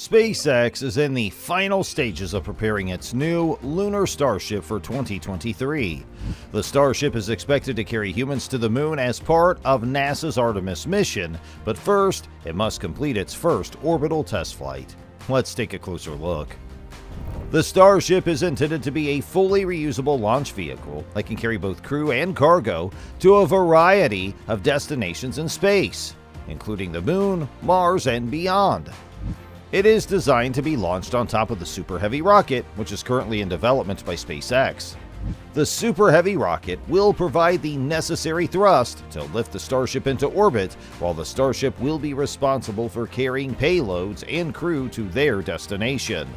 SpaceX is in the final stages of preparing its new lunar Starship for 2023. The Starship is expected to carry humans to the moon as part of NASA's Artemis mission, but first, it must complete its first orbital test flight. Let's take a closer look. The Starship is intended to be a fully reusable launch vehicle that can carry both crew and cargo to a variety of destinations in space, including the Moon, Mars, and beyond. It is designed to be launched on top of the Super Heavy rocket, which is currently in development by SpaceX. The Super Heavy rocket will provide the necessary thrust to lift the Starship into orbit, while the Starship will be responsible for carrying payloads and crew to their destination.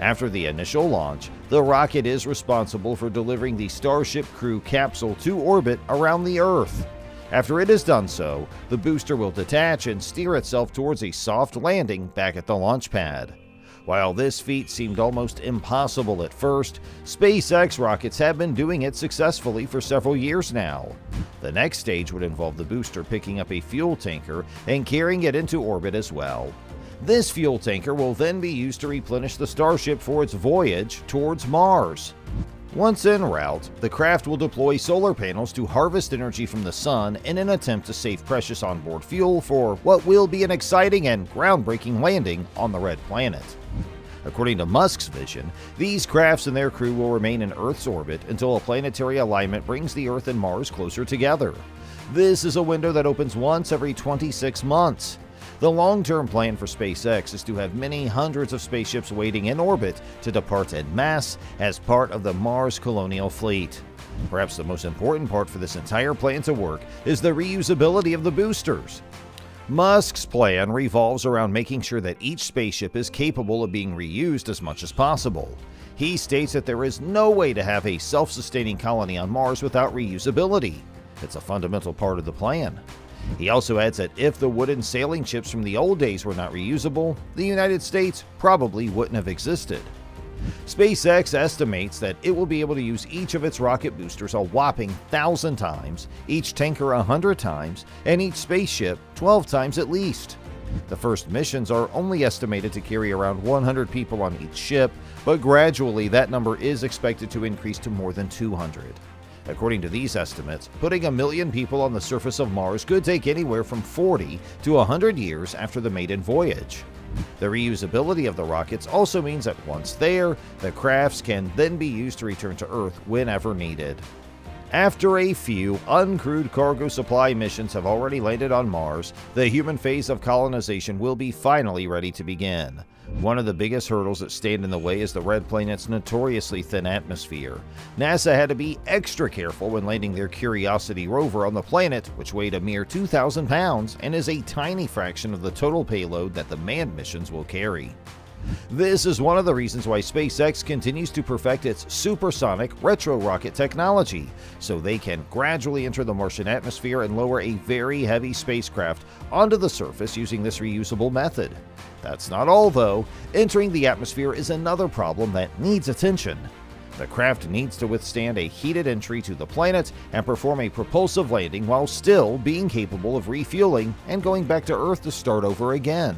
After the initial launch, the rocket is responsible for delivering the Starship crew capsule to orbit around the Earth. After it has done so, the booster will detach and steer itself towards a soft landing back at the launch pad. While this feat seemed almost impossible at first, SpaceX rockets have been doing it successfully for several years now. The next stage would involve the booster picking up a fuel tanker and carrying it into orbit as well. This fuel tanker will then be used to replenish the Starship for its voyage towards Mars. Once en route, the craft will deploy solar panels to harvest energy from the sun in an attempt to save precious onboard fuel for what will be an exciting and groundbreaking landing on the Red Planet. According to Musk's vision, these crafts and their crew will remain in Earth's orbit until a planetary alignment brings the Earth and Mars closer together. This is a window that opens once every 26 months. The long term plan for SpaceX is to have many hundreds of spaceships waiting in orbit to depart en masse as part of the Mars colonial fleet. Perhaps the most important part for this entire plan to work is the reusability of the boosters. Musk's plan revolves around making sure that each spaceship is capable of being reused as much as possible. He states that there is no way to have a self sustaining colony on Mars without reusability. It's a fundamental part of the plan. He also adds that if the wooden sailing ships from the old days were not reusable, the United States probably wouldn't have existed. SpaceX estimates that it will be able to use each of its rocket boosters a whopping 1,000 times, each tanker a 100 times, and each spaceship 12 times at least. The first missions are only estimated to carry around 100 people on each ship, but gradually that number is expected to increase to more than 200. According to these estimates, putting a million people on the surface of Mars could take anywhere from 40 to 100 years after the maiden voyage. The reusability of the rockets also means that once there, the crafts can then be used to return to Earth whenever needed. After a few uncrewed cargo supply missions have already landed on Mars, the human phase of colonization will be finally ready to begin. One of the biggest hurdles that stand in the way is the red planet's notoriously thin atmosphere. NASA had to be extra careful when landing their Curiosity rover on the planet, which weighed a mere 2,000 pounds and is a tiny fraction of the total payload that the manned missions will carry. This is one of the reasons why SpaceX continues to perfect its supersonic retro rocket technology, so they can gradually enter the Martian atmosphere and lower a very heavy spacecraft onto the surface using this reusable method. That's not all, though. Entering the atmosphere is another problem that needs attention. The craft needs to withstand a heated entry to the planet and perform a propulsive landing while still being capable of refueling and going back to Earth to start over again.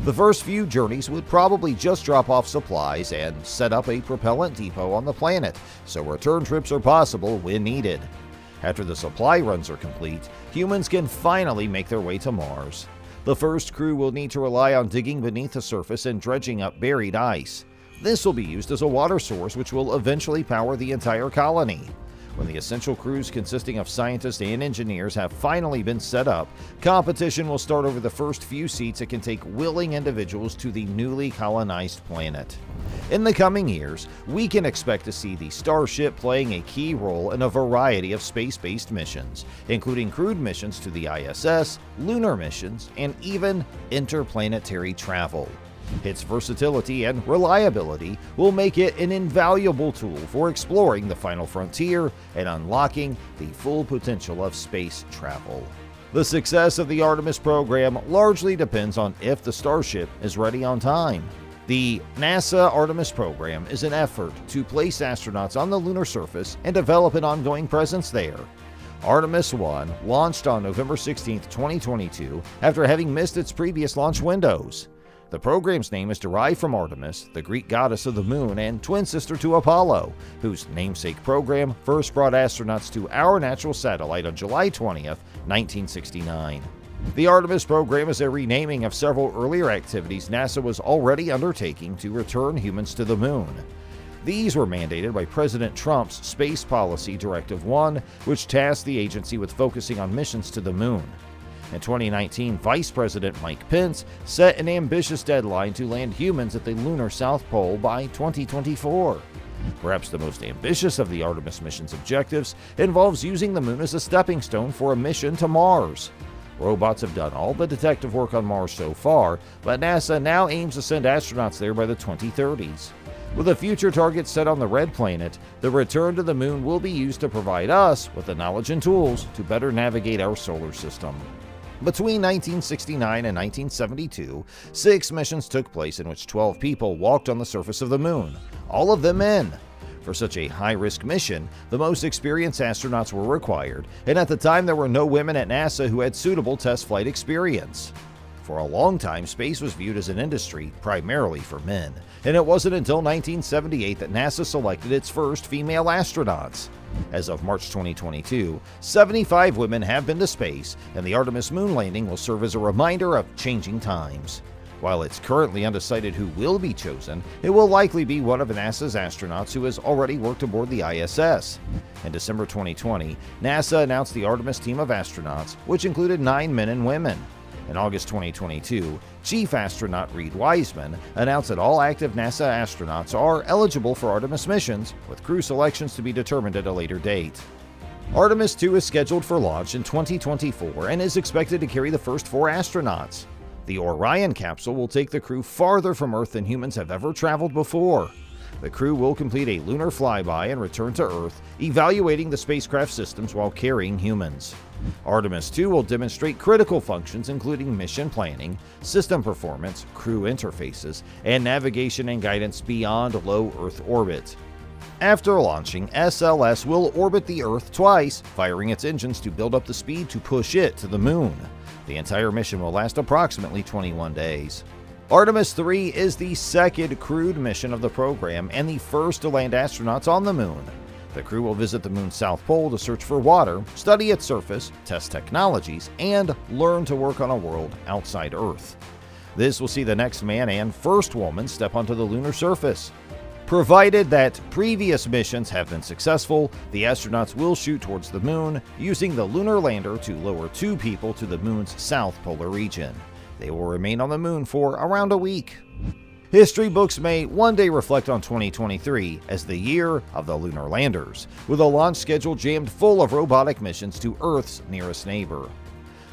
The first few journeys would probably just drop off supplies and set up a propellant depot on the planet, so return trips are possible when needed. After the supply runs are complete, humans can finally make their way to Mars. The first crew will need to rely on digging beneath the surface and dredging up buried ice. This will be used as a water source which will eventually power the entire colony. When the essential crews consisting of scientists and engineers have finally been set up, competition will start over the first few seats that can take willing individuals to the newly colonized planet. In the coming years, we can expect to see the Starship playing a key role in a variety of space based missions, including crewed missions to the ISS, lunar missions, and even interplanetary travel. Its versatility and reliability will make it an invaluable tool for exploring the final frontier and unlocking the full potential of space travel. The success of the Artemis program largely depends on if the Starship is ready on time. The NASA Artemis program is an effort to place astronauts on the lunar surface and develop an ongoing presence there. Artemis 1 launched on November 16, 2022, after having missed its previous launch windows. The program's name is derived from Artemis, the Greek goddess of the moon and twin sister to Apollo, whose namesake program first brought astronauts to our natural satellite on July 20th, 1969. The Artemis program is a renaming of several earlier activities NASA was already undertaking to return humans to the moon. These were mandated by President Trump's Space Policy Directive 1, which tasked the agency with focusing on missions to the moon. In 2019, Vice President Mike Pence set an ambitious deadline to land humans at the lunar South Pole by 2024. Perhaps the most ambitious of the Artemis mission's objectives involves using the moon as a stepping stone for a mission to Mars. Robots have done all the detective work on Mars so far, but NASA now aims to send astronauts there by the 2030s. With a future target set on the red planet, the return to the moon will be used to provide us with the knowledge and tools to better navigate our solar system. Between 1969 and 1972, six missions took place in which 12 people walked on the surface of the moon, all of them men. For such a high risk mission, the most experienced astronauts were required, and at the time there were no women at NASA who had suitable test flight experience. For a long time, space was viewed as an industry primarily for men, and it wasn't until 1978 that NASA selected its first female astronauts. As of March 2022, 75 women have been to space, and the Artemis moon landing will serve as a reminder of changing times. While it's currently undecided who will be chosen, it will likely be one of NASA's astronauts who has already worked aboard the ISS. In December 2020, NASA announced the Artemis team of astronauts, which included nine men and women. In August 2022, Chief Astronaut Reid Wiseman announced that all active NASA astronauts are eligible for Artemis missions, with crew selections to be determined at a later date. Artemis 2 is scheduled for launch in 2024 and is expected to carry the first four astronauts. The Orion capsule will take the crew farther from Earth than humans have ever traveled before. The crew will complete a lunar flyby and return to Earth, evaluating the spacecraft systems while carrying humans. Artemis 2 will demonstrate critical functions including mission planning, system performance, crew interfaces, and navigation and guidance beyond low Earth orbit. After launching, SLS will orbit the Earth twice, firing its engines to build up the speed to push it to the moon. The entire mission will last approximately 21 days. Artemis 3 is the second crewed mission of the program and the first to land astronauts on the moon. The crew will visit the moon's south pole to search for water, study its surface, test technologies, and learn to work on a world outside Earth. This will see the next man and first woman step onto the lunar surface. Provided that previous missions have been successful, the astronauts will shoot towards the moon using the lunar lander to lower two people to the moon's south polar region. They will remain on the moon for around a week. History books may one day reflect on 2023 as the year of the lunar landers, with a launch schedule jammed full of robotic missions to Earth's nearest neighbor.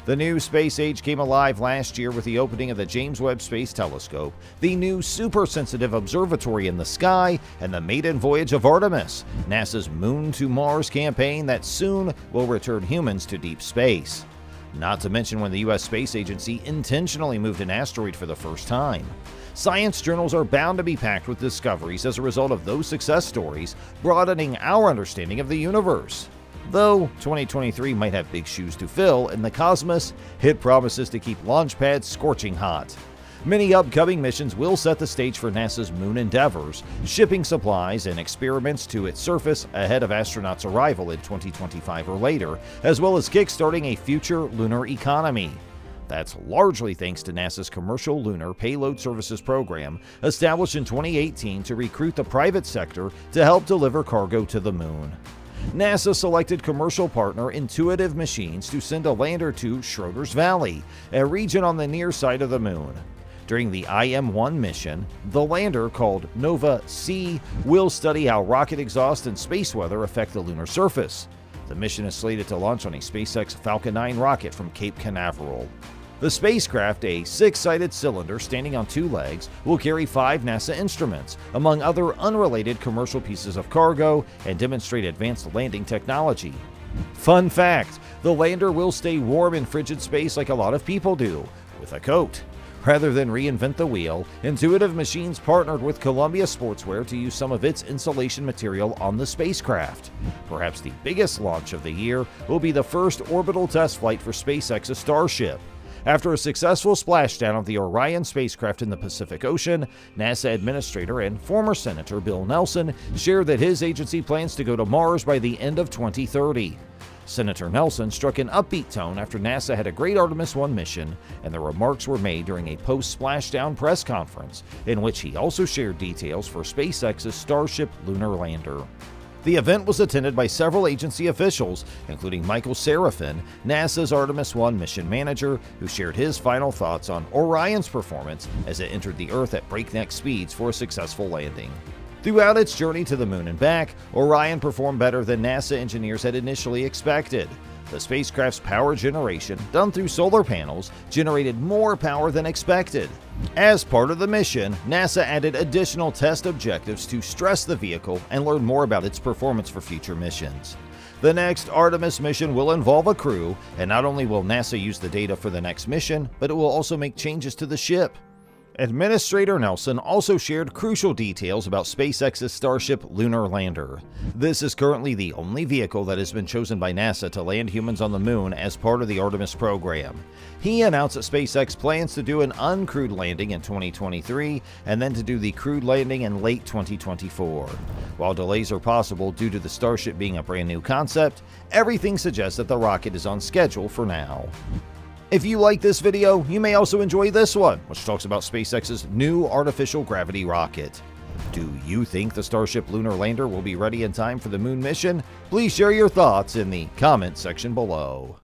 The new space age came alive last year with the opening of the James Webb Space Telescope, the new super sensitive observatory in the sky, and the maiden voyage of Artemis, NASA's Moon to Mars campaign that soon will return humans to deep space. Not to mention when the U.S. Space Agency intentionally moved an asteroid for the first time. Science journals are bound to be packed with discoveries as a result of those success stories, broadening our understanding of the universe. Though 2023 might have big shoes to fill in the cosmos, it promises to keep launch pads scorching hot. Many upcoming missions will set the stage for NASA's moon endeavors, shipping supplies and experiments to its surface ahead of astronauts' arrival in 2025 or later, as well as kickstarting a future lunar economy. That's largely thanks to NASA's Commercial Lunar Payload Services program, established in 2018 to recruit the private sector to help deliver cargo to the moon. NASA selected commercial partner Intuitive Machines to send a lander to Schröter's Valley, a region on the near side of the moon. During the IM-1 mission, the lander, called Nova-C, will study how rocket exhaust and space weather affect the lunar surface. The mission is slated to launch on a SpaceX Falcon 9 rocket from Cape Canaveral. The spacecraft, a six sided cylinder standing on two legs, will carry five NASA instruments, among other unrelated commercial pieces of cargo, and demonstrate advanced landing technology. Fun fact the lander will stay warm in frigid space like a lot of people do, with a coat. Rather than reinvent the wheel, Intuitive Machines partnered with Columbia Sportswear to use some of its insulation material on the spacecraft. Perhaps the biggest launch of the year will be the first orbital test flight for SpaceX's Starship. After a successful splashdown of the Orion spacecraft in the Pacific Ocean, NASA Administrator and former Senator Bill Nelson shared that his agency plans to go to Mars by the end of 2030. Senator Nelson struck an upbeat tone after NASA had a great Artemis 1 mission, and the remarks were made during a post splashdown press conference, in which he also shared details for SpaceX's Starship lunar lander. The event was attended by several agency officials, including Michael Sarafin, NASA's Artemis 1 mission manager, who shared his final thoughts on Orion's performance as it entered the Earth at breakneck speeds for a successful landing. Throughout its journey to the moon and back, Orion performed better than NASA engineers had initially expected. The spacecraft's power generation, done through solar panels, generated more power than expected. As part of the mission, NASA added additional test objectives to stress the vehicle and learn more about its performance for future missions. The next Artemis mission will involve a crew, and not only will NASA use the data for the next mission, but it will also make changes to the ship. Administrator Nelson also shared crucial details about SpaceX's Starship lunar lander. This is currently the only vehicle that has been chosen by NASA to land humans on the moon as part of the Artemis program. He announced that SpaceX plans to do an uncrewed landing in 2023 and then to do the crewed landing in late 2024. While delays are possible due to the Starship being a brand new concept, everything suggests that the rocket is on schedule for now. If you like this video, you may also enjoy this one, which talks about SpaceX's new artificial gravity rocket. Do you think the Starship lunar lander will be ready in time for the moon mission? Please share your thoughts in the comment section below.